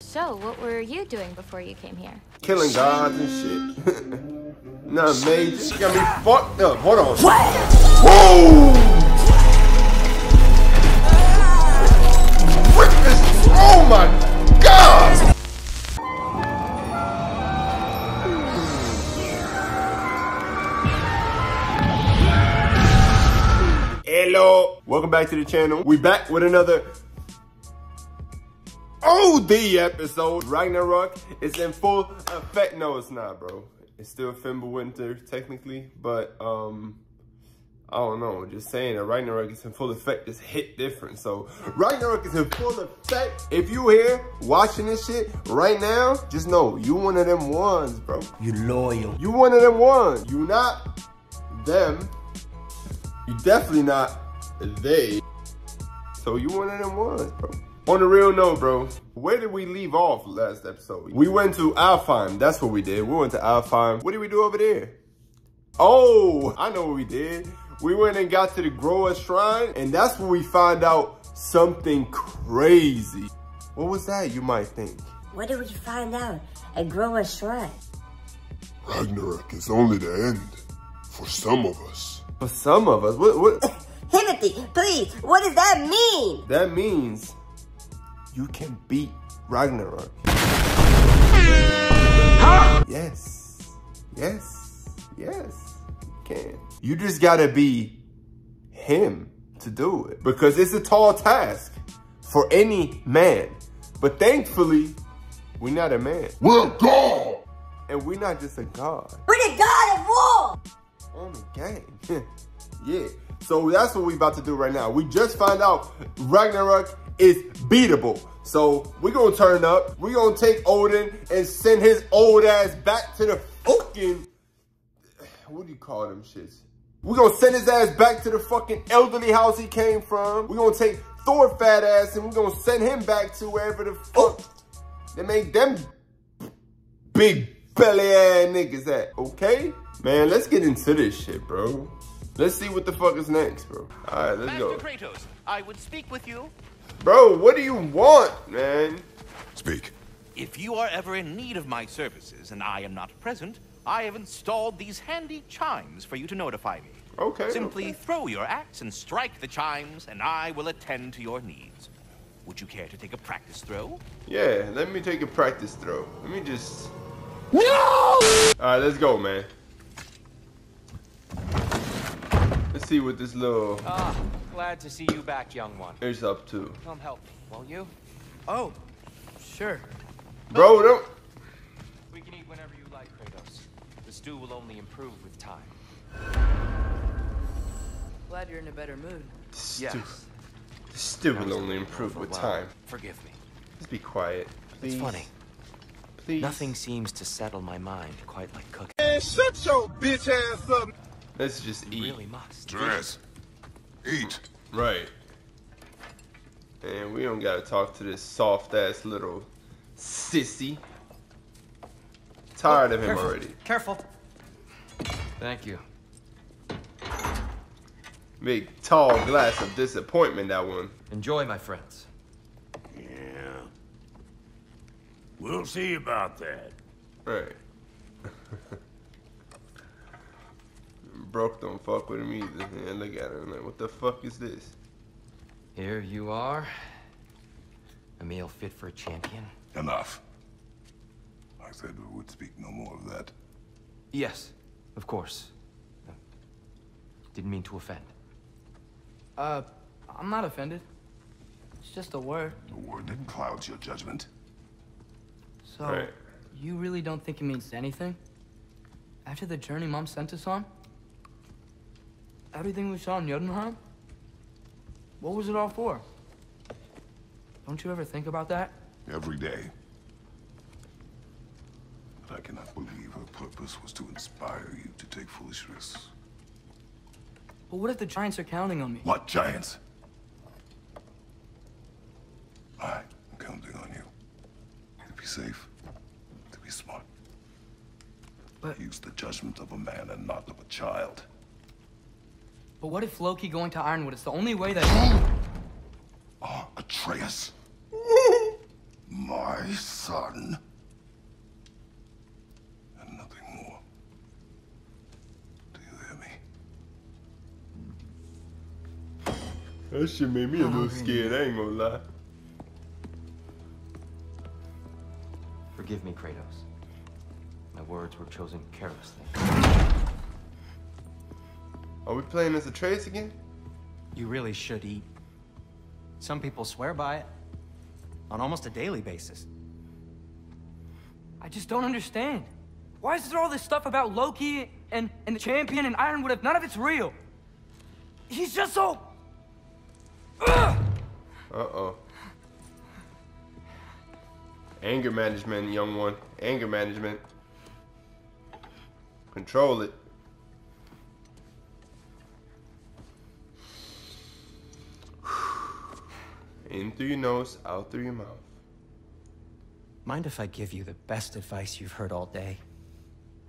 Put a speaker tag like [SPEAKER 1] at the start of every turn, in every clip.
[SPEAKER 1] So, what were you doing before you came here?
[SPEAKER 2] Killing gods and shit. nah, major. You got me fucked up. Hold on.
[SPEAKER 1] What?
[SPEAKER 2] Whoa! Witness! Oh my god! Hello. Welcome back to the channel. We back with another OD episode. Ragnarok is in full effect. No, it's not, bro. It's still Fimbulwinter, technically, but um, I don't know. Just saying that Ragnarok is in full effect. It's hit different. So Ragnarok is in full effect. If you here watching this shit right now, just know you one of them ones, bro.
[SPEAKER 3] You loyal.
[SPEAKER 2] You one of them ones. You not them. You definitely not they. So you one of them ones, bro. On the real note, bro, where did we leave off last episode? We went to Alfheim. That's what we did. We went to Alfheim. What did we do over there? Oh, I know what we did. We went and got to the Groa Shrine, and that's where we found out something crazy. What was that, you might think?
[SPEAKER 4] What did we find out at Groa Shrine?
[SPEAKER 5] Ragnarok is only the end for some of us.
[SPEAKER 2] For some of us, what, what?
[SPEAKER 4] Himothy, please, what does that mean?
[SPEAKER 2] That means you can beat Ragnarok. Yes. Yes. Yes. You can. You just gotta be him to do it. Because it's a tall task for any man. But thankfully, we're not a man.
[SPEAKER 5] We're God!
[SPEAKER 2] And we're not just a god.
[SPEAKER 4] We're the god of war!
[SPEAKER 2] on the game. yeah. So that's what we're about to do right now. We just found out Ragnarok is beatable. So we're gonna turn up. We're gonna take Odin and send his old ass back to the fucking what do you call them shits? We're gonna send his ass back to the fucking elderly house he came from. We're gonna take Thor fat ass and we're gonna send him back to wherever the fuck oh. they make them big belly ass niggas at, okay? Man, let's get into this shit, bro. Let's see what the fuck is next, bro. All right, let's
[SPEAKER 6] Master
[SPEAKER 2] go.
[SPEAKER 6] Kratos, I would speak with you.
[SPEAKER 2] Bro, what do you want, man?
[SPEAKER 5] Speak.
[SPEAKER 6] If you are ever in need of my services and I am not present, I have installed these handy chimes for you to notify me.
[SPEAKER 2] Okay.
[SPEAKER 6] Simply
[SPEAKER 2] okay.
[SPEAKER 6] throw your axe and strike the chimes, and I will attend to your needs. Would you care to take a practice throw?
[SPEAKER 2] Yeah, let me take a practice throw. Let me just... No! All right, let's go, man. Let's see what this little
[SPEAKER 7] Ah, glad to see you back, young one.
[SPEAKER 2] is up to.
[SPEAKER 7] Come help me, won't you? Oh, sure.
[SPEAKER 2] Bro, oh. don't...
[SPEAKER 7] We can eat whenever you like, Kratos. The stew will only improve with time. Glad you're in a better mood.
[SPEAKER 2] Yes. The stew will only improve with time.
[SPEAKER 7] Forgive me.
[SPEAKER 2] Let's be quiet, please.
[SPEAKER 7] It's funny.
[SPEAKER 2] Please.
[SPEAKER 7] Nothing seems to settle my mind quite like cooking. Man, shut your bitch ass up.
[SPEAKER 2] Let's just
[SPEAKER 7] You
[SPEAKER 2] eat.
[SPEAKER 7] really must.
[SPEAKER 5] Dress. Eat.
[SPEAKER 2] Right. And we don't gotta talk to this soft ass little sissy. Tired of him
[SPEAKER 7] Careful.
[SPEAKER 2] already.
[SPEAKER 7] Careful. Thank you.
[SPEAKER 2] Big tall glass of disappointment, that one.
[SPEAKER 7] Enjoy, my friends.
[SPEAKER 8] Yeah. We'll see about that.
[SPEAKER 2] Right. Brok don't fuck with him either. And look at him like, what the fuck is this?
[SPEAKER 7] Here you are. A meal fit for a champion.
[SPEAKER 5] Enough. I said we would speak no more of that.
[SPEAKER 7] Yes, of course. Didn't mean to offend.
[SPEAKER 9] Uh, I'm not offended. It's just a word.
[SPEAKER 5] The word that clouds your judgment.
[SPEAKER 9] So,
[SPEAKER 2] Right.
[SPEAKER 9] you really don't think it means anything? After the journey Mom sent us on? Everything we saw in Jotunheim? What was it all for? Don't you ever think about that?
[SPEAKER 5] Every day. But I cannot believe her purpose was to inspire you to take foolish risks.
[SPEAKER 9] But what if the giants are counting on me?
[SPEAKER 5] What giants? I am counting on you. To be safe. To be smart.
[SPEAKER 9] But-
[SPEAKER 5] Use the judgment of a man and not of a child.
[SPEAKER 9] But what if Loki going to Ironwood is the only way that...
[SPEAKER 5] Ah, Atreus. My my son. And nothing more. Do you hear me?
[SPEAKER 2] That shit made me a little scared, I ain't gonna lie.
[SPEAKER 7] Forgive me, Kratos. My words were chosen carelessly.
[SPEAKER 2] Are we playing as Atreus again?
[SPEAKER 3] You really should eat. Some people swear by it. On almost a daily basis.
[SPEAKER 9] I just don't understand. Why is there all this stuff about Loki and, and the champion and Ironwood if none of it's real? He's just so...
[SPEAKER 2] Uh-oh. Anger management, young one. Anger management. Control it. In through your nose, out through your mouth.
[SPEAKER 3] Mind if I give you the best advice you've heard all day?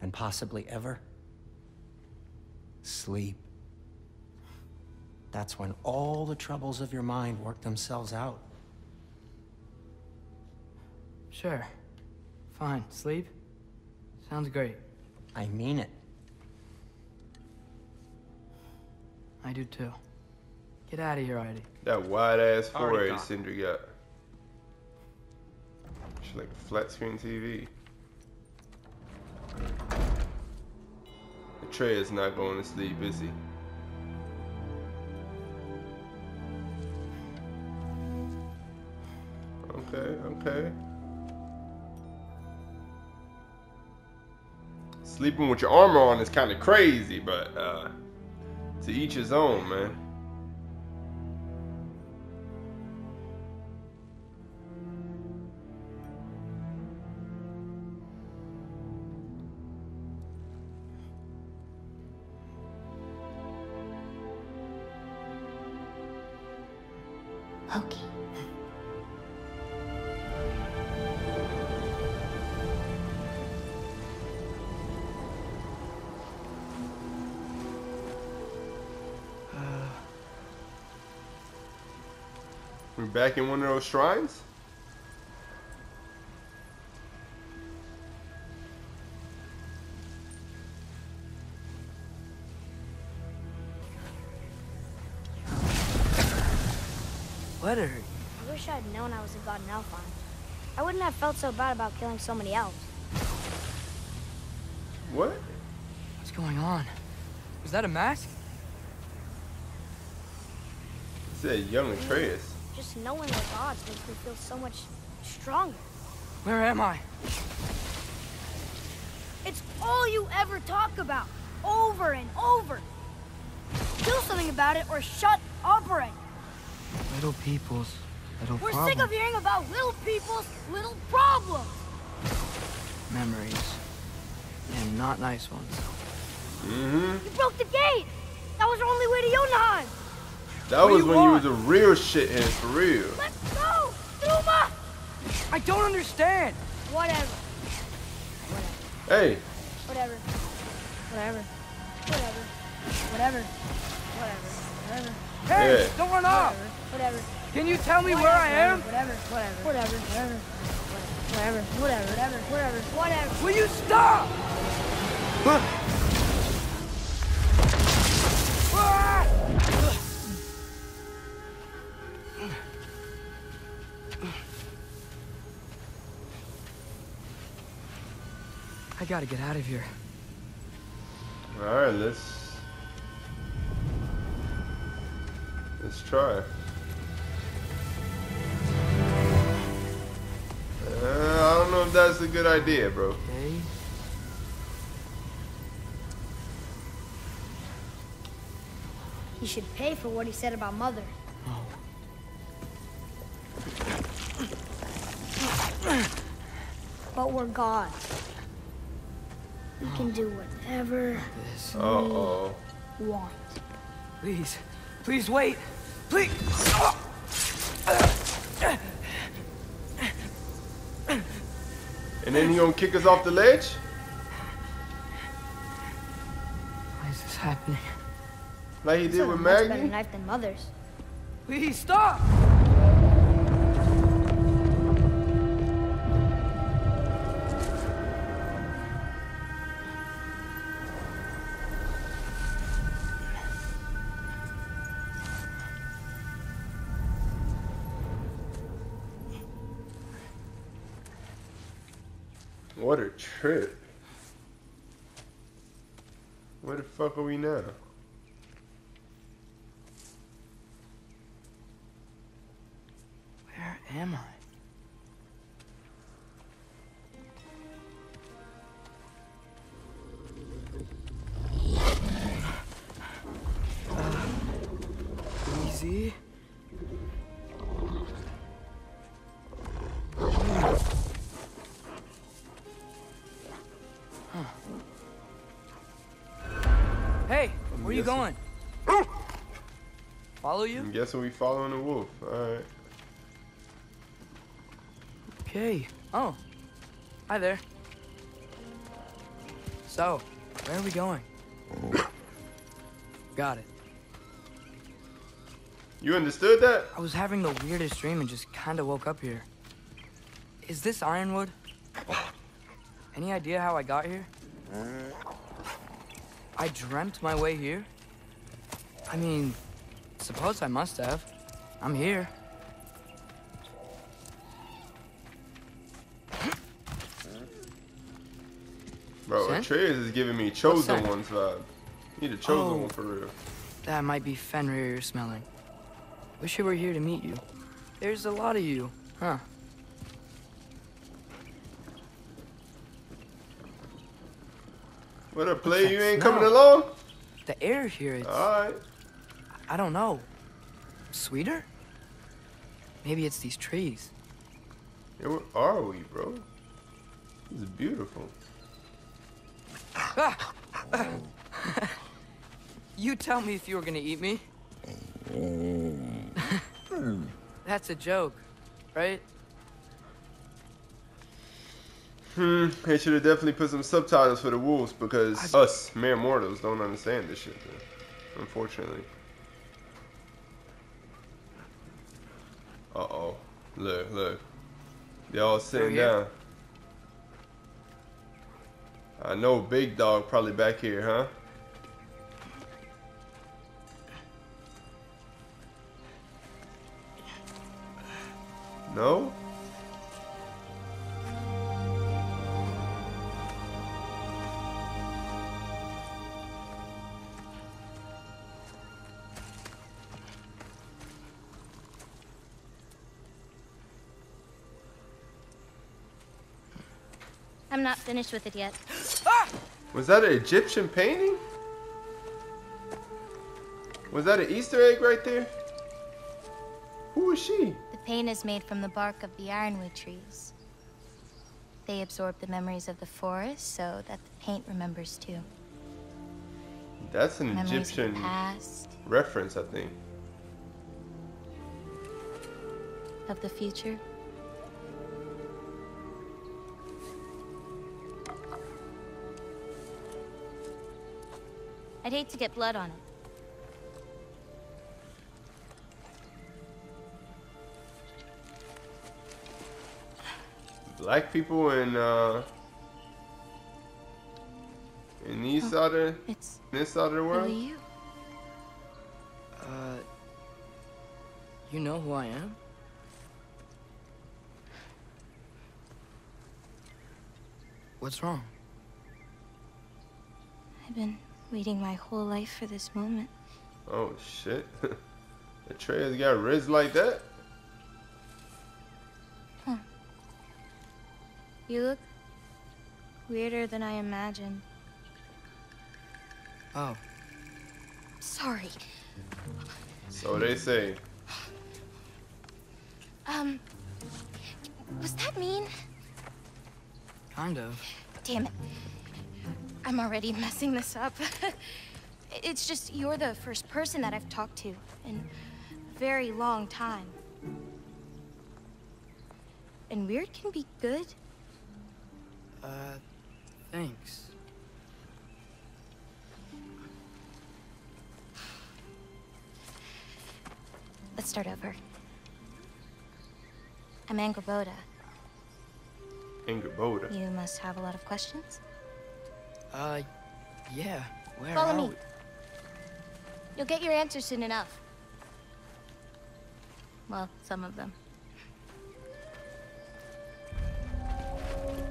[SPEAKER 3] And possibly ever? Sleep. That's when all the troubles of your mind work themselves out.
[SPEAKER 9] Sure. Fine. Sleep? Sounds great.
[SPEAKER 3] I mean it.
[SPEAKER 9] I do too. Get out of here, Heidi.
[SPEAKER 2] That wide ass
[SPEAKER 3] Already
[SPEAKER 2] forehead
[SPEAKER 3] gone.
[SPEAKER 2] Sindri got. She's like a flat screen TV. Atreus not going to sleep, is he? Okay, okay. Sleeping with your armor on is kind of crazy, but uh, to each his own, man. Back in one of those shrines?
[SPEAKER 9] Let her.
[SPEAKER 10] I wish I'd known I was a god in Alfheim. I wouldn't have felt so bad about killing so many elves.
[SPEAKER 2] What?
[SPEAKER 9] What's going on? Was that a mask?
[SPEAKER 2] It's a young Atreus.
[SPEAKER 10] Just knowing we're gods makes me feel so much stronger.
[SPEAKER 9] Where am I?
[SPEAKER 10] It's all you ever talk about, over and over. Do something about it or shut up already.
[SPEAKER 9] Little people's little
[SPEAKER 10] We're
[SPEAKER 9] problems.
[SPEAKER 10] sick of hearing about little people's little problems.
[SPEAKER 9] Memories. And not nice ones.
[SPEAKER 2] Mm-hmm.
[SPEAKER 10] You broke the gate. That was our only way to Jotunheim.
[SPEAKER 2] That
[SPEAKER 9] What
[SPEAKER 2] was
[SPEAKER 9] you
[SPEAKER 2] when you was a real shithead for real.
[SPEAKER 10] Let's go, Duma.
[SPEAKER 9] I don't understand.
[SPEAKER 10] Whatever.
[SPEAKER 2] Hey,
[SPEAKER 10] Whatever. Whatever. Whatever. Whatever. Whatever. Whatever.
[SPEAKER 9] Hey,
[SPEAKER 2] Yeah.
[SPEAKER 9] don't run off.
[SPEAKER 10] Whatever.
[SPEAKER 9] Can you tell me where I am?
[SPEAKER 10] Whatever. Whatever. Whatever. Whatever. Whatever. Whatever. Whatever. Whatever. Whatever.
[SPEAKER 9] Will you stop? Ah! Gotta get out of here.
[SPEAKER 2] all right, let's let's try. Uh, I don't know if that's a good idea, bro.
[SPEAKER 9] Okay.
[SPEAKER 10] He should pay for what he said about Mother. Oh. But we're gods. We can do whatever
[SPEAKER 9] This.
[SPEAKER 2] Uh oh.
[SPEAKER 10] we want.
[SPEAKER 9] Please. Please wait. Please.
[SPEAKER 2] And then he gonna kick us off the ledge?
[SPEAKER 9] Why is this happening?
[SPEAKER 2] Like he
[SPEAKER 10] It's
[SPEAKER 2] did
[SPEAKER 10] a
[SPEAKER 2] with
[SPEAKER 10] much better knife than Mother's.
[SPEAKER 9] Please stop.
[SPEAKER 2] What a trip. Where the fuck are we now?
[SPEAKER 9] Where am I? Uh, easy. Going? Follow you?
[SPEAKER 2] I'm guessing we following the wolf. Alright.
[SPEAKER 9] Okay. Oh. Hi there. So, where are we going? Got it.
[SPEAKER 2] You understood that?
[SPEAKER 9] I was having the weirdest dream and just kinda woke up here. Is this Ironwood? Any idea how I got here? I dreamt my way here? I mean, suppose I must have. I'm here.
[SPEAKER 2] Bro? Atreus is giving me chosen ones vibe. Need a chosen
[SPEAKER 9] Oh.
[SPEAKER 2] one for real.
[SPEAKER 9] That might be Fenrir you're smelling. Wish I were here to meet you. There's a lot of you, huh?
[SPEAKER 2] What a play? You ain't coming along?
[SPEAKER 9] The air here, it's...
[SPEAKER 2] Alright.
[SPEAKER 9] I don't know. Sweeter? Maybe it's these trees.
[SPEAKER 2] Yeah, where are we, bro? This is beautiful.
[SPEAKER 9] You tell me if you were gonna eat me. That's a joke, right?
[SPEAKER 2] Hmm, they should have definitely put some subtitles for the wolves because us, mere mortals, don't understand this shit. Unfortunately. Uh-oh. Look, look. They all sitting down. I know Big Dog probably back here, huh? No?
[SPEAKER 1] Not finished with it yet.
[SPEAKER 2] Was that an Egyptian painting? Was that an Easter egg right there? Who is she?
[SPEAKER 1] The paint is made from the bark of the ironwood trees. They absorb the memories of the forest so that the paint remembers too.
[SPEAKER 2] That's an
[SPEAKER 1] Memories
[SPEAKER 2] Egyptian
[SPEAKER 1] past,
[SPEAKER 2] reference, I think.
[SPEAKER 1] of the future. I'd hate to get blood on it.
[SPEAKER 2] Black people in uh in these side of
[SPEAKER 1] It's
[SPEAKER 2] this side of the world.
[SPEAKER 1] really you.
[SPEAKER 9] Uh, you know who I am? What's wrong?
[SPEAKER 1] I've been waiting my whole life for this moment.
[SPEAKER 2] Oh shit. Atreus got riz like that? Huh.
[SPEAKER 1] You look weirder than I imagined.
[SPEAKER 9] Oh,
[SPEAKER 1] Sorry.
[SPEAKER 2] So they say.
[SPEAKER 1] Um, was that mean?
[SPEAKER 9] kind of.
[SPEAKER 1] Damn it. I'm already messing this up. it's just you're the first person that I've talked to in a very long time. And weird can be good.
[SPEAKER 9] Uh, thanks.
[SPEAKER 1] Let's start over. I'm Angrboda.
[SPEAKER 2] Ingrid Boda.
[SPEAKER 1] You must have a lot of questions.
[SPEAKER 9] Uh, yeah. Where
[SPEAKER 1] Follow
[SPEAKER 9] are
[SPEAKER 1] me.
[SPEAKER 9] we?
[SPEAKER 1] You'll get your answers soon enough. Well, some of them.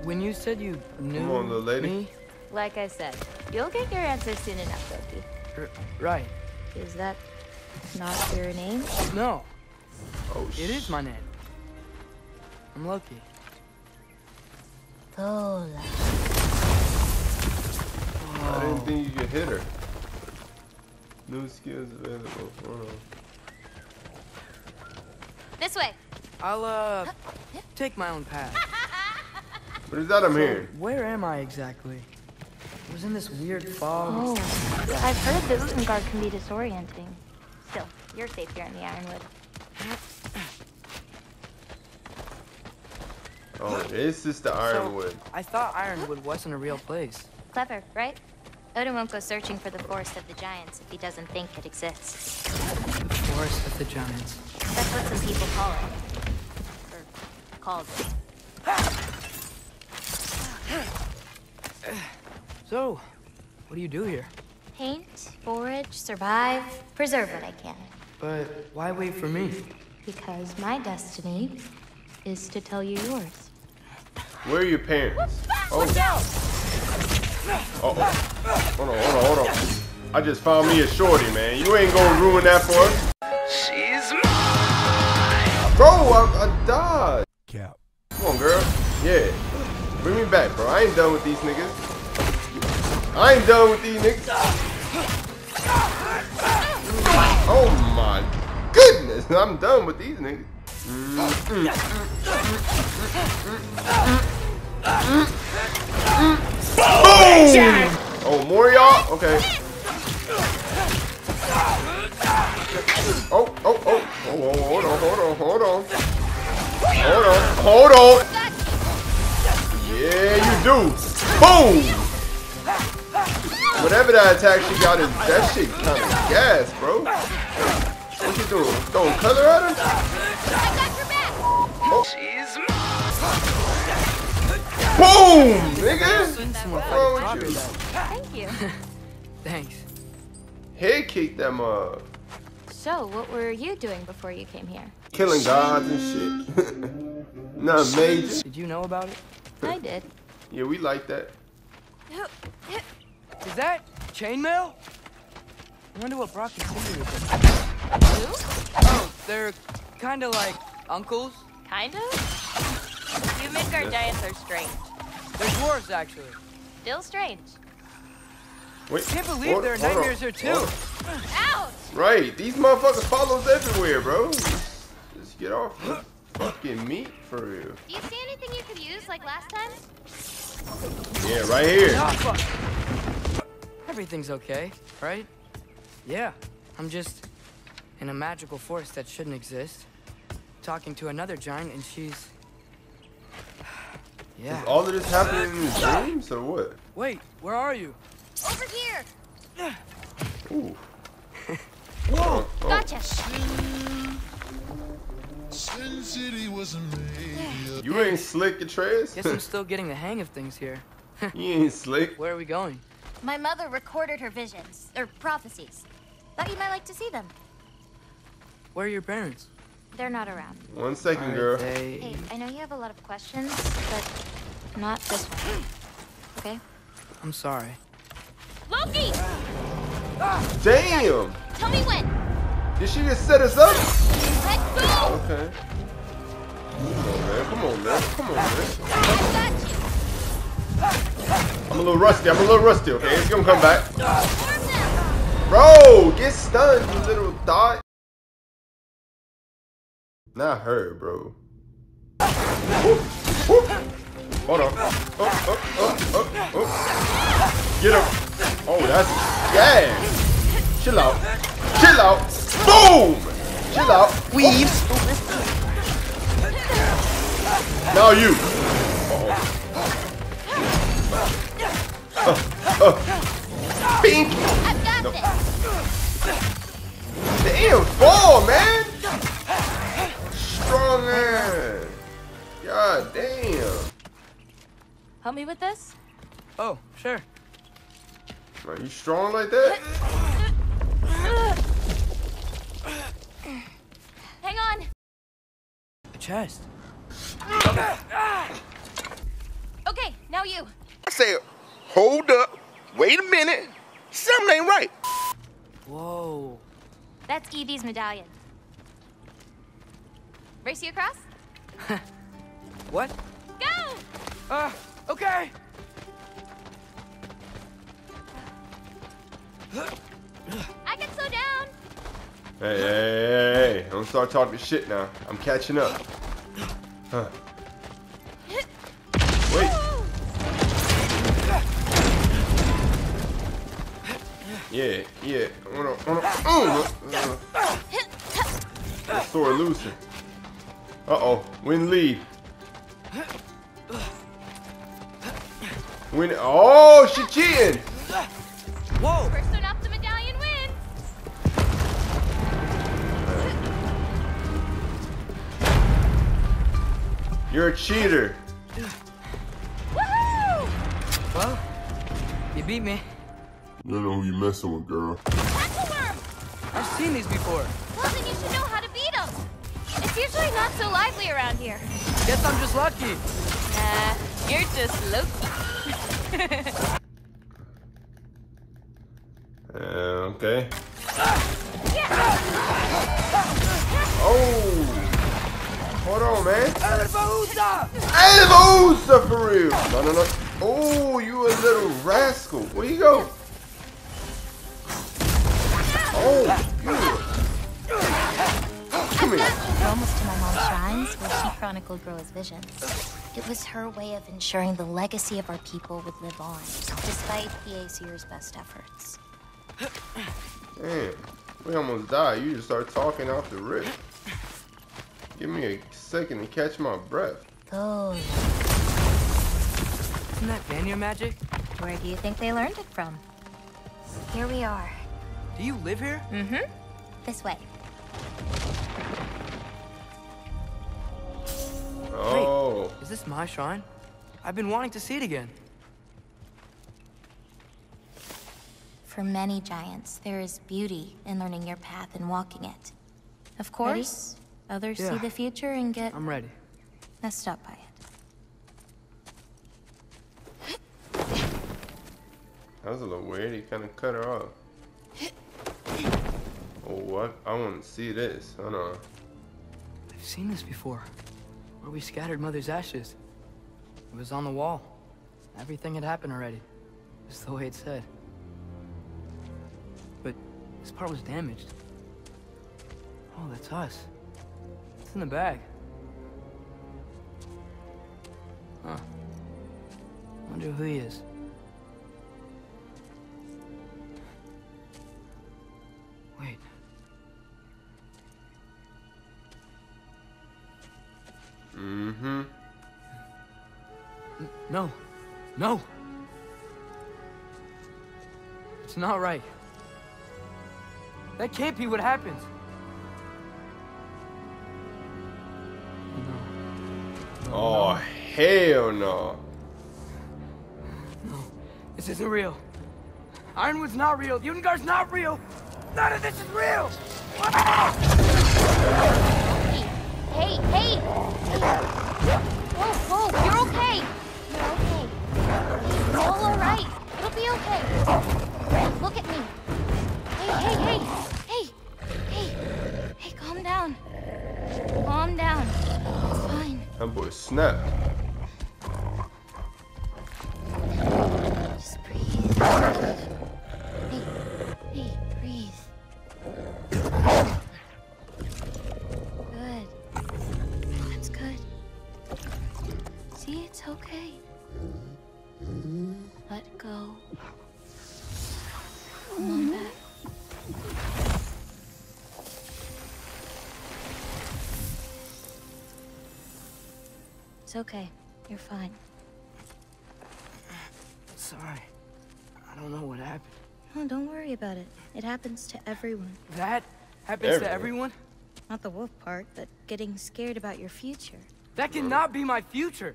[SPEAKER 9] when you said you knew
[SPEAKER 2] Come on, little lady.
[SPEAKER 9] me,
[SPEAKER 1] Like I said, you'll get your answer soon enough, Loki.
[SPEAKER 9] r- right?
[SPEAKER 1] Is that not your name?
[SPEAKER 9] No,
[SPEAKER 2] Oh,
[SPEAKER 9] it is my name. I'm Loki.
[SPEAKER 1] Lola.
[SPEAKER 2] I didn't think you could hit her. New skills available. Hold on.
[SPEAKER 1] This way.
[SPEAKER 9] I'll uh take my own path.
[SPEAKER 2] What is that I'm
[SPEAKER 9] So,
[SPEAKER 2] hearing?
[SPEAKER 9] Where am I exactly? I was in this weird fog.
[SPEAKER 1] Oh, I've heard the Utengard can be disorienting. Still, you're safe here in the Ironwood.
[SPEAKER 2] Oh, this is the
[SPEAKER 9] So,
[SPEAKER 2] Ironwood.
[SPEAKER 9] I thought Ironwood wasn't a real place.
[SPEAKER 1] Clever, right? Odin won't go searching for the Forest of the Giants if he doesn't think it exists.
[SPEAKER 9] The Forest of the Giants.
[SPEAKER 1] That's what some people call it. Or called it.
[SPEAKER 9] So, what do you do here?
[SPEAKER 1] Paint, forage, survive, preserve what I can.
[SPEAKER 9] But why wait for me?
[SPEAKER 1] Because my destiny is to tell you yours.
[SPEAKER 2] Where are your parents? Oh,
[SPEAKER 9] Watch out!
[SPEAKER 2] Oh, oh. Hold on, hold on, hold on. I just found me a shorty, man. You ain't gonna ruin that for us.
[SPEAKER 8] She's mine!
[SPEAKER 2] Bro, I, I died.
[SPEAKER 8] Cap.
[SPEAKER 2] Come on, girl. Yeah. Bring me back, bro. I ain't done with these niggas. I ain't done with these niggas. Oh my goodness. I'm done with these niggas. Mm, mm, mm, Boom! Oh, more y'all? Okay. Oh, oh, oh. Oh, oh, hold on, hold on, hold on. Hold on, hold on. Yeah, you do. Boom! Whatever that attack she got is that shit kind of gas, bro. What you doing? Throwing color at him? Oh.
[SPEAKER 8] She's
[SPEAKER 2] Boom, nigga. What's wrong with you?
[SPEAKER 1] Thank you.
[SPEAKER 9] Thanks.
[SPEAKER 2] Head kick them uh
[SPEAKER 1] so, what were you doing before you came here?
[SPEAKER 2] killing gods and shit. Nothing major.
[SPEAKER 9] Did you know about it?
[SPEAKER 1] I did.
[SPEAKER 2] Yeah, we like that.
[SPEAKER 9] Is that chainmail? I wonder what Brok considered it.
[SPEAKER 1] Who?
[SPEAKER 9] Oh, they're kind of like uncles.
[SPEAKER 1] Kind of? You make Midgard giants are strange.
[SPEAKER 9] They're dwarves, actually.
[SPEAKER 1] Still strange.
[SPEAKER 2] Wait.
[SPEAKER 9] I Can't believe
[SPEAKER 2] hold-
[SPEAKER 9] there are
[SPEAKER 2] hold on,
[SPEAKER 9] nightmares here too.
[SPEAKER 2] hold.
[SPEAKER 1] Ouch!
[SPEAKER 2] Right, these motherfuckers follow us everywhere, bro. Just, just get off the fucking meat for real.
[SPEAKER 1] Do you see anything you could use like last time?
[SPEAKER 2] Yeah, right here.
[SPEAKER 9] Ah. Everything's okay, right? Yeah, I'm just in a magical forest that shouldn't exist. Talking to another giant, and she's. Yeah.
[SPEAKER 2] All of this happening in his dreams or what?
[SPEAKER 9] Wait, where are you?
[SPEAKER 1] Over here!
[SPEAKER 2] Ooh.
[SPEAKER 9] Whoa!
[SPEAKER 2] Oh,
[SPEAKER 1] Gotcha!
[SPEAKER 5] Sin City wasn't made.
[SPEAKER 2] You ain't slick, Atreus.
[SPEAKER 9] Guess I'm still getting the hang of things here.
[SPEAKER 2] you ain't slick.
[SPEAKER 9] Where are we going?
[SPEAKER 1] My mother recorded her visions, or prophecies. Thought you might like to see them.
[SPEAKER 9] Where are your parents?
[SPEAKER 1] They're not around.
[SPEAKER 2] One second,
[SPEAKER 9] Are
[SPEAKER 2] girl.
[SPEAKER 9] they-
[SPEAKER 1] Hey, I know you have a lot of questions, but not this one. Okay?
[SPEAKER 9] I'm sorry.
[SPEAKER 1] Loki!
[SPEAKER 2] Damn!
[SPEAKER 1] Tell me when!
[SPEAKER 2] Did she just set us up?
[SPEAKER 1] Let's go!
[SPEAKER 2] Okay. Come on, man. Come on, man. Come on, man.
[SPEAKER 1] I got you!
[SPEAKER 2] I'm a little rusty. I'm a little rusty, okay? It's gonna come back.
[SPEAKER 1] Form them!
[SPEAKER 2] Bro, get stunned, you little thought. Not her, bro. Whoop, whoop. Hold on. Oh, oh, oh, oh, oh. Get him. Oh, that's yeah. Chill out. Chill out. Boom. Chill out. Weave. Now you. Uh-oh. Uh, uh. Pink.
[SPEAKER 1] I've got
[SPEAKER 2] No.
[SPEAKER 1] this!
[SPEAKER 2] Damn, fall, man. Strong ass. God damn.
[SPEAKER 1] Help me with this?
[SPEAKER 9] Oh, sure.
[SPEAKER 2] Are you strong like that?
[SPEAKER 1] Hang on!
[SPEAKER 9] A chest.
[SPEAKER 1] Okay, Now you.
[SPEAKER 11] I said, hold up, wait a minute. Something ain't right.
[SPEAKER 9] Whoa.
[SPEAKER 1] That's Evie's medallion. Race you across?
[SPEAKER 9] What?
[SPEAKER 1] Go!
[SPEAKER 9] Uh, okay.
[SPEAKER 1] I can slow down.
[SPEAKER 2] Hey, hey, hey, hey, don't start talking shit now. I'm catching up. Huh. Wait. Yeah, yeah. Hold on, hold on. Oh, uh, that sword loosen. Uh-oh. Win lead. Win. Oh, she cheating.
[SPEAKER 9] Whoa.
[SPEAKER 1] First one up the medallion wins.
[SPEAKER 2] You're a cheater.
[SPEAKER 1] Woohoo!
[SPEAKER 9] Well, you beat me.
[SPEAKER 5] You don't know who you're messing with, girl.
[SPEAKER 1] Tatzelwurm!
[SPEAKER 9] I've seen these before.
[SPEAKER 1] Well, then you should know how to beat them. It's usually not so lively around here.
[SPEAKER 9] Guess I'm just lucky.
[SPEAKER 1] Nah, you're just Loki.
[SPEAKER 2] Uh, okay. Oh! Hold on, man.
[SPEAKER 9] Elboza!
[SPEAKER 2] Elboza for real. No, no, no. Oh, you a little rascal. Where you go? Oh, you. Come here.
[SPEAKER 1] We're almost to my mom's shrines where she chronicled Groa's visions. It was her way of ensuring the legacy of our people would live on, despite the Aesir's best efforts.
[SPEAKER 2] Damn, we almost died. You just start talking off the rip. Give me a second to catch my breath.
[SPEAKER 1] Oh,
[SPEAKER 9] Isn't that Vanir magic?
[SPEAKER 1] where do you think they learned it from? Here we are.
[SPEAKER 9] Do you live here?
[SPEAKER 1] Mm-hmm. This way.
[SPEAKER 2] Oh,
[SPEAKER 9] Is this my shrine? I've been wanting to see it again.
[SPEAKER 1] For many giants, there is beauty in learning your path and walking it. Of course, others see the future and get
[SPEAKER 9] I'm ready.
[SPEAKER 1] messed up by it.
[SPEAKER 2] that was a little weird. He kind of cut her off. Oh, what? I want to see this. Hold know.
[SPEAKER 9] I've seen this before. Where we scattered Mother's ashes. It was on the wall. Everything had happened already. Just the way it said. But this part was damaged. Oh, that's us. It's in the bag. Huh. Wonder who he is.
[SPEAKER 2] Mm-hmm.
[SPEAKER 9] No. No. It's not right. That can't be what happens.
[SPEAKER 2] Oh, hell no.
[SPEAKER 9] This isn't real. Ironwood's not real. Ungar's not real. None of this is real.
[SPEAKER 1] Hey, hey! Whoa, whoa, you're okay! You're okay. It's all alright. It'll be okay. Look at me. Hey, hey, hey! Hey! Hey! Hey, calm down. Calm down. It's fine.
[SPEAKER 2] That boy snapped.
[SPEAKER 1] Okay. You're fine.
[SPEAKER 9] Sorry. I don't know what happened.
[SPEAKER 1] Oh, don't worry about it. It happens to everyone.
[SPEAKER 9] That happens to
[SPEAKER 2] Everyone.
[SPEAKER 9] everyone?
[SPEAKER 1] Not the wolf part, but getting scared about your future.
[SPEAKER 9] That cannot be my future.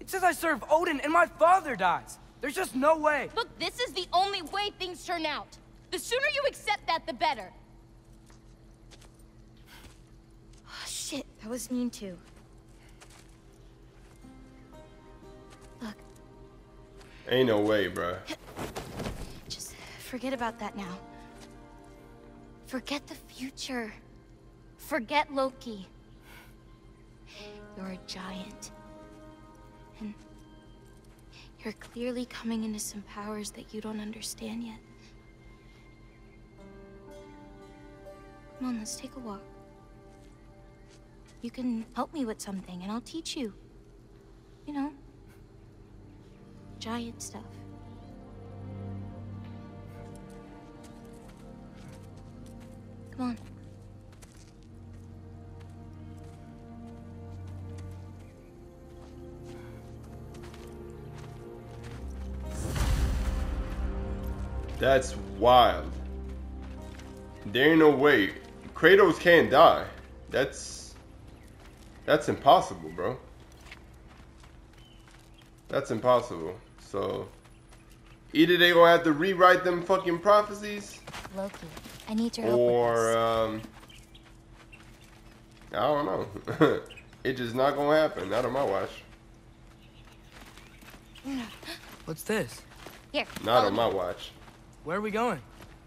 [SPEAKER 9] It says I serve Odin and my father dies. There's just no way.
[SPEAKER 12] Look, this is the only way things turn out. The sooner you accept that, the better.
[SPEAKER 1] Oh, shit, that was mean too.
[SPEAKER 2] Ain't no way, bruh.
[SPEAKER 1] Just forget about that now. Forget the future. Forget Loki. You're a giant. And you're clearly coming into some powers that you don't understand yet. Come on, let's take a walk. You can help me with something, and I'll teach you. You know, giant stuff. Come on.
[SPEAKER 2] That's wild. There ain't no way. Kratos can't die. That's that's impossible, bro. That's impossible. So either they gonna have to rewrite them fucking prophecies,
[SPEAKER 1] Loki, I need your help
[SPEAKER 2] or um, I don't know. it's just not gonna happen. Not on my watch.
[SPEAKER 9] What's this?
[SPEAKER 1] Here,
[SPEAKER 2] Not on
[SPEAKER 1] me.
[SPEAKER 2] my watch.
[SPEAKER 9] Where are we going?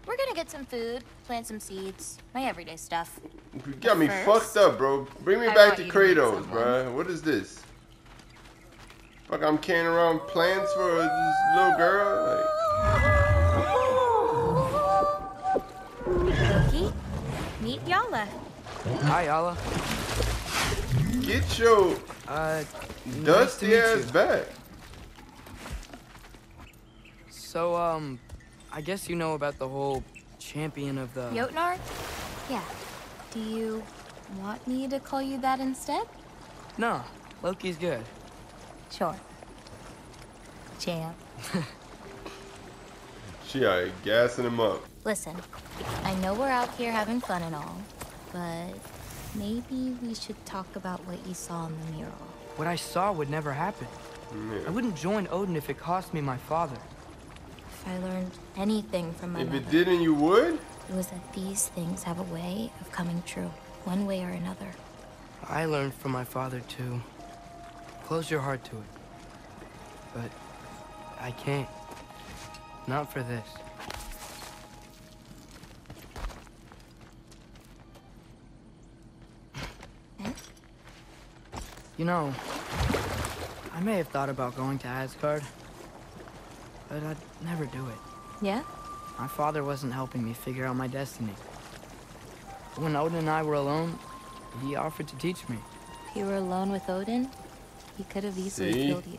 [SPEAKER 1] We're gonna get some food, plant some seeds, my everyday stuff.
[SPEAKER 2] You got me
[SPEAKER 1] First,
[SPEAKER 2] fucked up, bro. Bring me
[SPEAKER 1] I
[SPEAKER 2] back to
[SPEAKER 1] you to meet
[SPEAKER 2] Kratos,
[SPEAKER 1] someone.
[SPEAKER 2] bro. What is this? Fuck, I'm carrying around plants for this little girl.
[SPEAKER 1] Loki, meet Yala.
[SPEAKER 9] Hi, Yala.
[SPEAKER 2] Get your
[SPEAKER 9] Uh,
[SPEAKER 2] dusty
[SPEAKER 9] meet
[SPEAKER 2] ass
[SPEAKER 9] you.
[SPEAKER 2] back.
[SPEAKER 9] So, um, I guess you know about the whole champion of the...
[SPEAKER 1] Jotnar? Yeah. Do you want me to call you that instead?
[SPEAKER 9] No, Loki's good.
[SPEAKER 1] Sure. Champ.
[SPEAKER 2] She already gassing him up.
[SPEAKER 1] Listen, I know we're out here having fun and all, but maybe we should talk about what you saw in the mural.
[SPEAKER 9] What I saw would never happen. I wouldn't join Odin if it cost me my father.
[SPEAKER 1] If I learned anything from my
[SPEAKER 2] If
[SPEAKER 1] mother,
[SPEAKER 2] it didn't, you would?
[SPEAKER 1] it was that these things have a way of coming true, one way or another.
[SPEAKER 9] I learned from my father too. Close your heart to it. But I can't. Not for this. You know, I may have thought about going to Asgard, but I'd never do it.
[SPEAKER 1] Yeah?
[SPEAKER 9] My father wasn't helping me figure out my destiny. When Odin and I were alone, he offered to teach me.
[SPEAKER 1] You were alone with Odin, he could have easily
[SPEAKER 2] See?
[SPEAKER 1] killed you.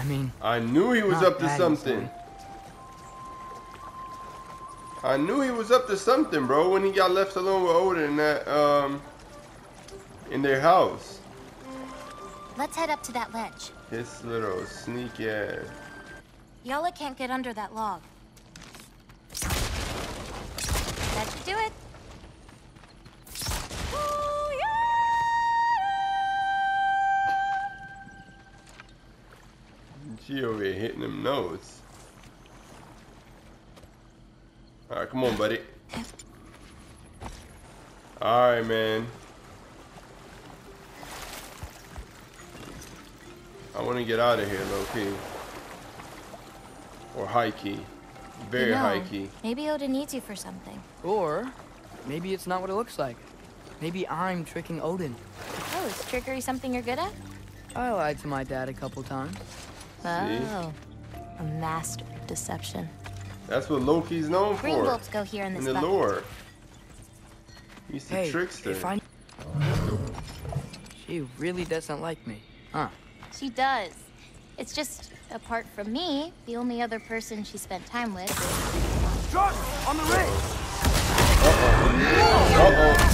[SPEAKER 9] I mean,
[SPEAKER 2] I knew he was up to something. I knew he was up to something, bro, when he got left alone with Odin in that, um, in their house.
[SPEAKER 1] Let's head up to that ledge.
[SPEAKER 2] His little sneaky ass.
[SPEAKER 1] Yala can't get under that log. That should do it.
[SPEAKER 2] She over here hitting them notes. Alright, come on, buddy. Alright, man. I want to get out of here, low key. Or high key. Very
[SPEAKER 1] You know,
[SPEAKER 2] high key.
[SPEAKER 1] Maybe Odin needs you for something.
[SPEAKER 9] Or maybe it's not what it looks like. Maybe I'm tricking Odin.
[SPEAKER 1] Oh, is trickery something you're good at?
[SPEAKER 9] I lied to my dad a couple times.
[SPEAKER 1] Oh, a master of deception.
[SPEAKER 2] That's what Loki's known
[SPEAKER 1] Green
[SPEAKER 2] for.
[SPEAKER 1] bulbs go here in this
[SPEAKER 2] the
[SPEAKER 1] bucket.
[SPEAKER 2] lore. He's the
[SPEAKER 9] Hey,
[SPEAKER 2] trickster.
[SPEAKER 9] if I... She really doesn't like me, huh?
[SPEAKER 1] She does. It's just, apart from me, the only other person she spent time with.
[SPEAKER 9] Josh, on the ring!
[SPEAKER 2] Uh-oh.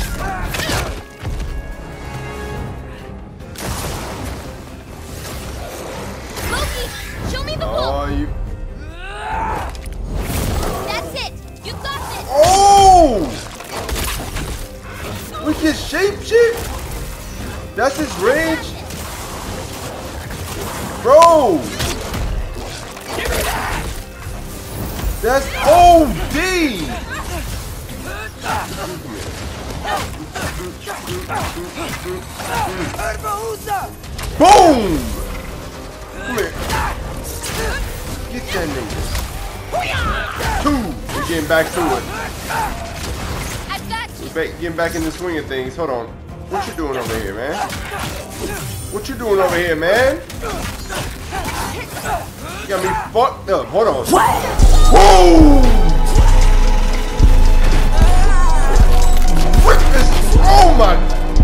[SPEAKER 2] Getting back in the swing of things. Hold on. What you doing over here, man? What you doing over here, man? You got me fucked up. Hold on. Whoa! What is- Oh my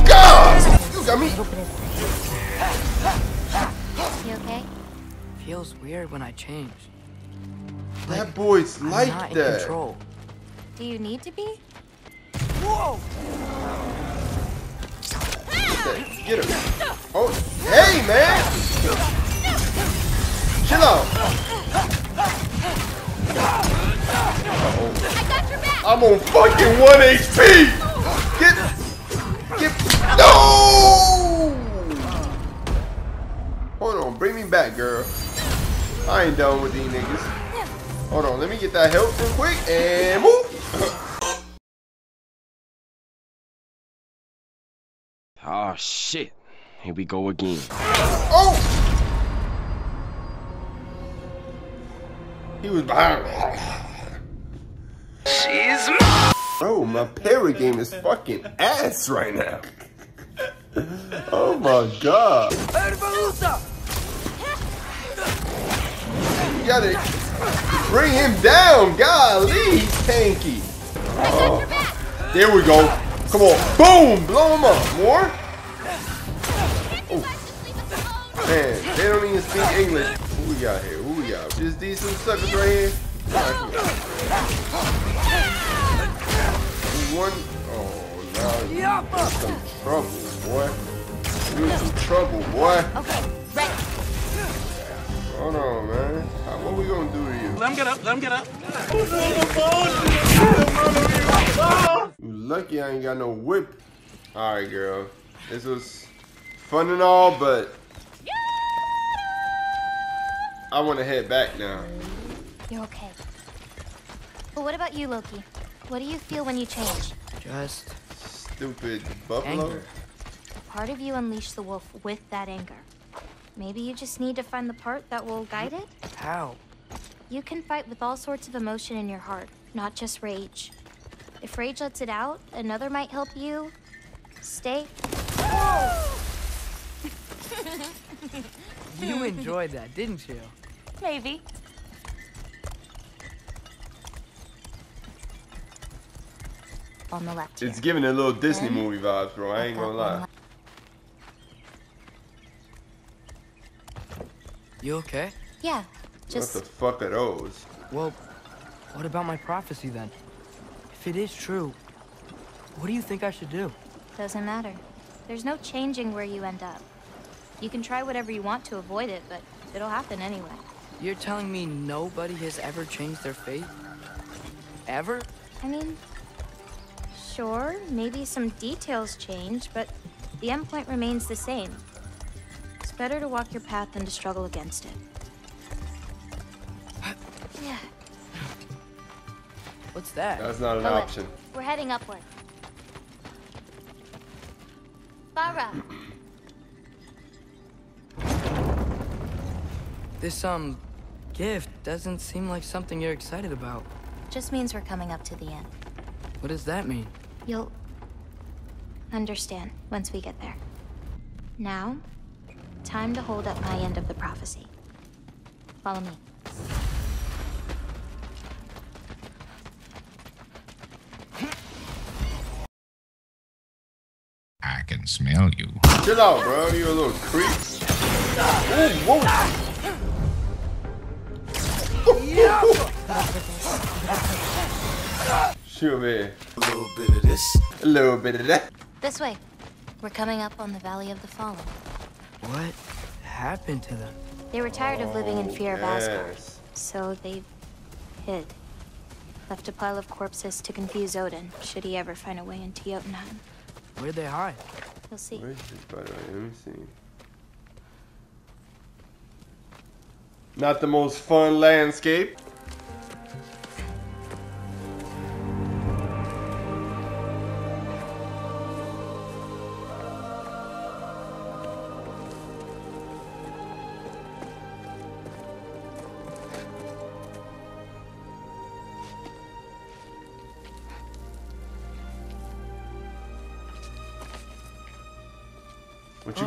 [SPEAKER 2] god! You got me.
[SPEAKER 1] You okay?
[SPEAKER 9] Feels weird when I change.
[SPEAKER 2] That boy's
[SPEAKER 9] I'm
[SPEAKER 2] like
[SPEAKER 9] not in
[SPEAKER 2] that.
[SPEAKER 9] control.
[SPEAKER 1] Do you need to be?
[SPEAKER 9] Whoa!
[SPEAKER 2] Get him. Oh, hey, man! Chill out. Uh-oh. I'm on fucking 1 HP! Get. Get. No! Hold on, bring me back, girl. I ain't done with these niggas. Hold on, let me get that help real quick and move.
[SPEAKER 13] Oh shit. Here we go again.
[SPEAKER 2] Oh! He was behind me.
[SPEAKER 8] She's
[SPEAKER 2] Bro, oh, my parry game is fucking ass right now. Oh my god. You gotta bring him down. Golly, he's tanky. Oh. There we go. Come on. Boom! Blow him up. More? Oh. Man, they don't even speak English. Who we got here? Who we got? Just these some suckers right here. Alright, One. Oh, now you're in some trouble, boy. You in some trouble, boy.
[SPEAKER 12] Okay, ready.
[SPEAKER 2] Hold on, man. How, what we gonna do to you?
[SPEAKER 8] Let him get up, let him get up.
[SPEAKER 2] You lucky I ain't got no whip. Alright, girl. This was fun and all, but I want to head back now.
[SPEAKER 1] You're okay. But what about you, Loki? What do you feel when you change?
[SPEAKER 9] Just
[SPEAKER 2] Stupid buffalo.
[SPEAKER 9] Anger.
[SPEAKER 1] Part of you unleash the wolf with that anger. Maybe you just need to find the part that will guide it?
[SPEAKER 9] how?
[SPEAKER 1] You can fight with all sorts of emotion in your heart, not just rage. If rage lets it out, another might help you stay.
[SPEAKER 9] You enjoyed that, didn't you?
[SPEAKER 12] Maybe.
[SPEAKER 1] On the left.
[SPEAKER 2] It's giving a little Disney movie vibes, bro. I ain't gonna lie.
[SPEAKER 9] You okay?
[SPEAKER 1] Yeah, just
[SPEAKER 2] What the fuck are those?
[SPEAKER 9] Well, what about my prophecy then? If it is true, what do you think I should do?
[SPEAKER 1] doesn't matter. There's no changing where you end up. You can try whatever you want to avoid it, but it'll happen anyway.
[SPEAKER 9] You're telling me nobody has ever changed their fate? Ever?
[SPEAKER 1] I mean, sure, maybe some details change, but the endpoint remains the same. It's better to walk your path than to struggle against it. Yeah,
[SPEAKER 9] What's that?
[SPEAKER 2] That's not an
[SPEAKER 1] Go
[SPEAKER 2] option.
[SPEAKER 1] in. We're heading upward. Farah,
[SPEAKER 9] This, um, gift doesn't seem like something you're excited about.
[SPEAKER 1] just means we're coming up to the end.
[SPEAKER 9] What does that mean?
[SPEAKER 1] You'll understand once we get there. Now, time to hold up my end of the prophecy. Follow me.
[SPEAKER 14] Can smell you.
[SPEAKER 2] Chill out, bro. You a little creep. Ooh, whoa. Sure, man. A little bit of this. A little bit of that.
[SPEAKER 1] This way. We're coming up on the Valley of the Fallen.
[SPEAKER 9] What happened to them?
[SPEAKER 1] They were tired of living in fear of oh, Asgard,
[SPEAKER 2] Yes.
[SPEAKER 1] so they hid. Left a pile of corpses to confuse Odin, should he ever find a way into Jotunheim.
[SPEAKER 9] Where'd they hide?
[SPEAKER 1] You'll see.
[SPEAKER 2] Where's this, by the way? Let me see. Not the most fun landscape.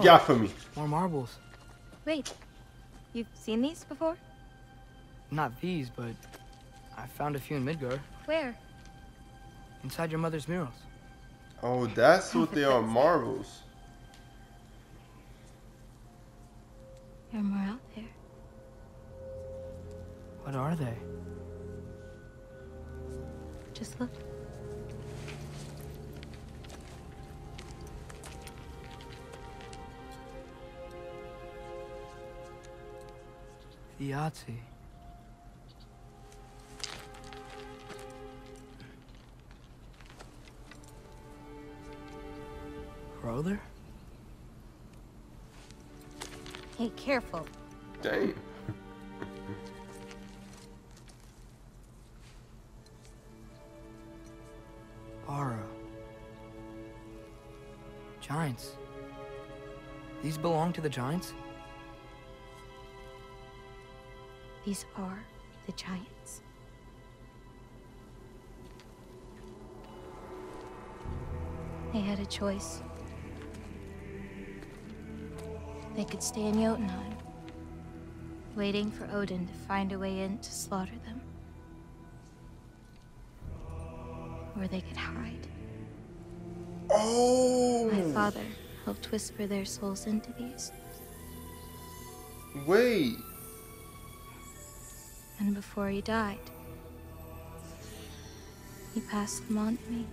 [SPEAKER 2] Got for me?
[SPEAKER 9] More marbles.
[SPEAKER 1] Wait, you've seen these before?
[SPEAKER 9] Not these, but I found a few in Midgard,
[SPEAKER 1] Where?
[SPEAKER 9] inside your mother's murals.
[SPEAKER 2] Oh, that's what they are, marbles.
[SPEAKER 1] There are more out there.
[SPEAKER 9] What are they?
[SPEAKER 1] Just look.
[SPEAKER 9] Yahtzee. Brother?
[SPEAKER 1] Hey, careful.
[SPEAKER 2] Dang.
[SPEAKER 9] Bara. Giants. These belong to the Giants?
[SPEAKER 1] These are the giants. They had a choice. They could stay in Jotunheim, waiting for Odin to find a way in to slaughter them. Or they could hide.
[SPEAKER 2] Oh!
[SPEAKER 1] My father helped whisper their souls into these.
[SPEAKER 2] Wait.
[SPEAKER 1] And before he died, he passed them on to me.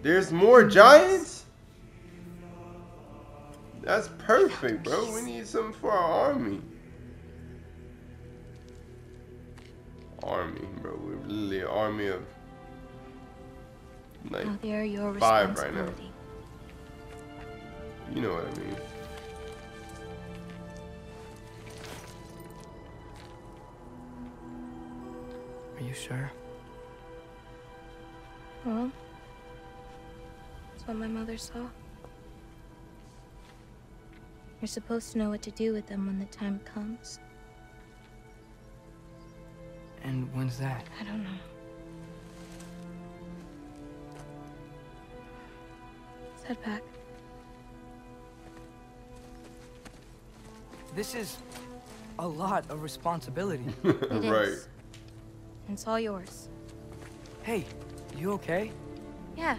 [SPEAKER 2] There's more giants? That's perfect, bro. We need something for our army. Army, bro. We're literally an army of like
[SPEAKER 1] Now they are your
[SPEAKER 2] five right now. You know what I mean.
[SPEAKER 9] You sure?
[SPEAKER 1] Well, that's what my mother saw. You're supposed to know what to do with them when the time comes.
[SPEAKER 9] And when's that?
[SPEAKER 1] I don't know. Let's head back.
[SPEAKER 9] This is a lot of responsibility.
[SPEAKER 1] It is. And it's all yours.
[SPEAKER 9] Hey, you okay?
[SPEAKER 1] Yeah.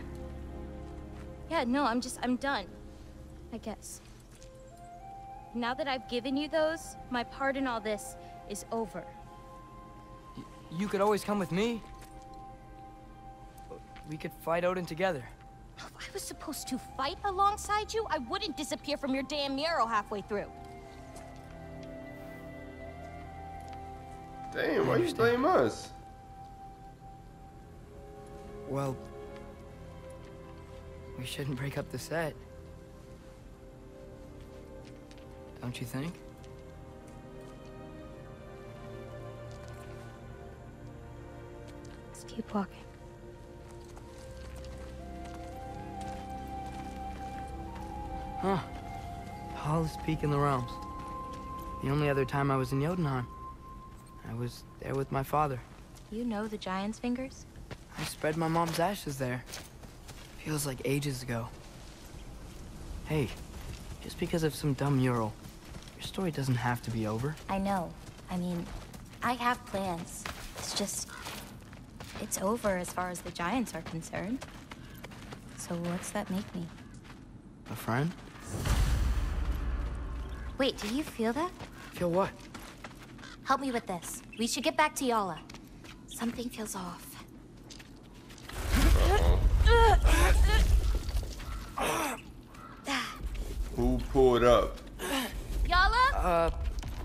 [SPEAKER 1] Yeah, no, I'm just, I'm done. I guess. Now that I've given you those, my part in all this is over.
[SPEAKER 9] You could always come with me. We could fight Odin together.
[SPEAKER 12] If I was supposed to fight alongside you, I wouldn't disappear from your damn mural halfway through.
[SPEAKER 2] Damn, why are you blame us?
[SPEAKER 9] Well, we shouldn't break up the set. Don't you think?
[SPEAKER 1] Let's keep walking.
[SPEAKER 9] Huh. Tallest peak in the realms. The only other time I was in Jotunheim. I was there with my father.
[SPEAKER 1] You know the giant's fingers?
[SPEAKER 9] I spread my mom's ashes there. Feels like ages ago. Hey, just because of some dumb mural, your story doesn't have to be over.
[SPEAKER 1] I know. I mean, I have plans. It's just. It's over as far as the giants are concerned. So what's that make me?
[SPEAKER 9] A friend?
[SPEAKER 1] Wait, do you feel that?
[SPEAKER 9] Feel what?
[SPEAKER 1] Help me with this. We should get back to Yala. Something feels off.
[SPEAKER 2] Who pulled up?
[SPEAKER 12] Yala?
[SPEAKER 9] Uh,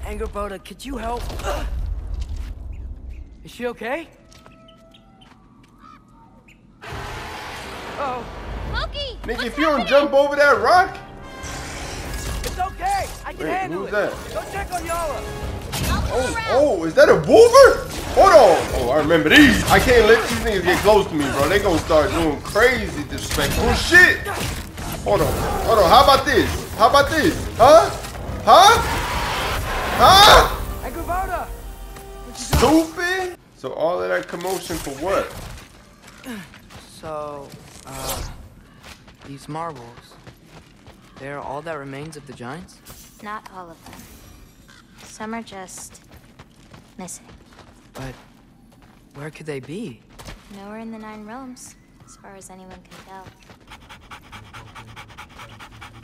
[SPEAKER 9] Angrboda, could you help? Is she okay? Oh,
[SPEAKER 12] Loki!
[SPEAKER 2] Nigga, if you don't jump over that rock,
[SPEAKER 9] it's okay. I can
[SPEAKER 2] Wait,
[SPEAKER 9] handle
[SPEAKER 2] who's
[SPEAKER 9] it.
[SPEAKER 2] that?
[SPEAKER 9] Go check on Yala.
[SPEAKER 2] oh, oh, is that a boover? Hold on. Oh, I remember these. I can't let these niggas get close to me, bro. They gonna start doing crazy disrespectful shit. Hold on, hold on. How about this? How about this? Huh? Huh? Huh?
[SPEAKER 9] Angrboda!
[SPEAKER 2] Stupid. So all of that commotion for what?
[SPEAKER 9] So, uh, These marbles. They're all that remains of the giants?
[SPEAKER 1] Not all of them. Some are just missing.
[SPEAKER 9] But where could they be?
[SPEAKER 1] Nowhere in the Nine Realms, as far as anyone can tell.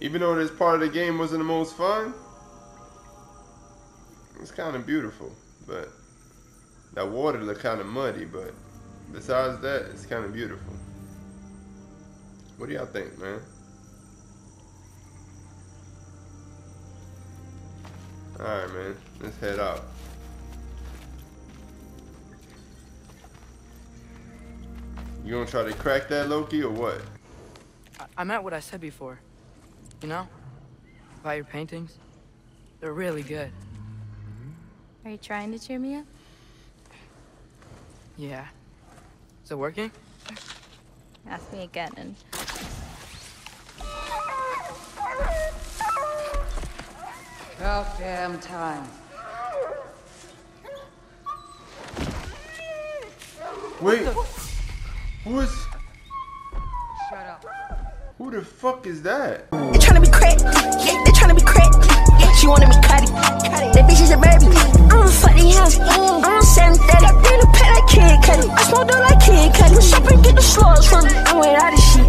[SPEAKER 2] Even though this part of the game wasn't the most fun, it's kind of beautiful. But that water looked kind of muddy, but besides that, it's kind of beautiful. What do y'all think, man? Alright, man. Let's head out. You gonna try to crack that, Loki, or what?
[SPEAKER 9] I, I meant what I said before. You know? About your paintings. They're really good.
[SPEAKER 1] Are you trying to cheer me up?
[SPEAKER 9] Yeah. Is it working?
[SPEAKER 1] Ask me again and...
[SPEAKER 15] About damn time.
[SPEAKER 2] Wait. Who is... Who the fuck is that?
[SPEAKER 16] They be crack. Yeah, they be crack. Yeah, she. That bitch is a baby. I fuck. I send that. I pet like Kid I like Kid get the slugs from me. I out of shit.